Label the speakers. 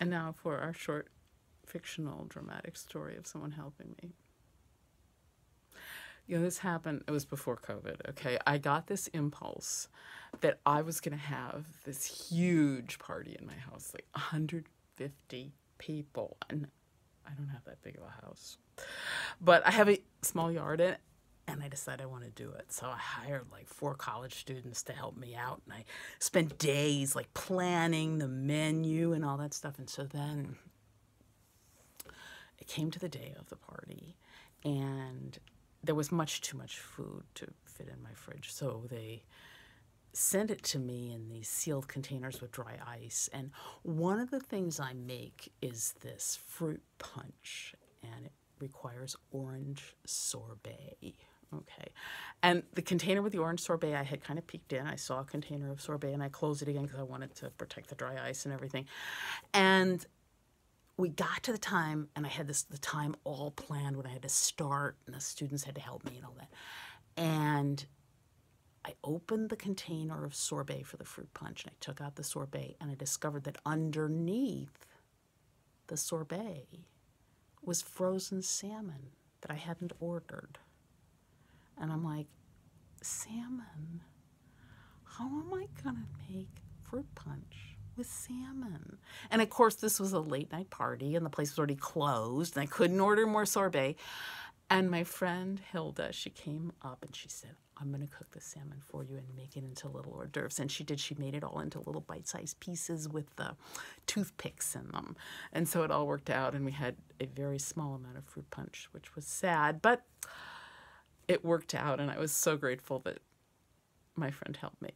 Speaker 1: And now for our short fictional dramatic story of someone helping me. You know, this happened, it was before COVID, okay? I got this impulse that I was to have this huge party in my house, like 150 people. And I don't have that big of a house. But I have a small yard in and I decided I want to do it. So I hired like four college students to help me out, and I spent days like planning the menu and all that stuff. And so then it came to the day of the party, and there was much too much food to fit in my fridge. So they sent it to me in these sealed containers with dry ice. And one of the things I make is this fruit punch, and it requires orange sorbet. And the container with the orange sorbet, I had kind of peeked in. I saw a container of sorbet and I closed it again because I wanted to protect the dry ice and everything. And we got to the time, and I had this the time all planned when I had to start, and the students had to help me and all that. And I opened the container of sorbet for the fruit punch, and I took out the sorbet, and I discovered that underneath the sorbet was frozen salmon that I hadn't ordered. And I'm like, salmon? How am I going to make fruit punch with salmon? And of course, this was a late night party and the place was already closed and I couldn't order more sorbet. And my friend Hilda, she came up and she said, I'm going to cook the salmon for you and make it into little hors d'oeuvres. And she did. She made it all into little bite sized pieces with the toothpicks in them. And so it all worked out. And we had a very small amount of fruit punch, which was sad. But it worked out. And I was so grateful that my friend helped me.